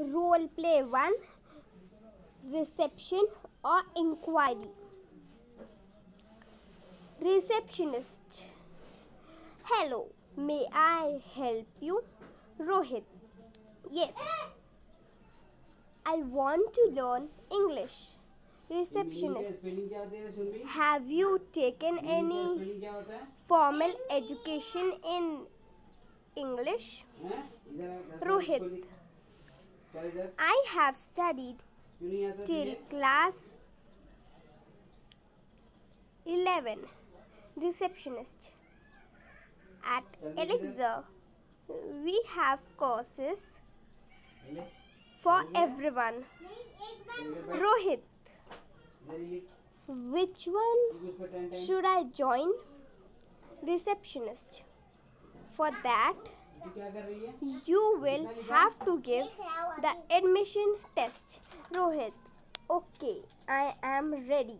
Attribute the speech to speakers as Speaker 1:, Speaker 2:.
Speaker 1: role play 1 reception or inquiry. Receptionist. Hello may i help you? Rohit. Yes. I want to learn english. Receptionist. Have you taken any formal education in english?
Speaker 2: Rohit.
Speaker 1: I have studied till class 11 receptionist. At elixir we have courses for everyone. Rohit which one should i join? Receptionist. For that you will have to give the admission test. Rohit. Okay i am ready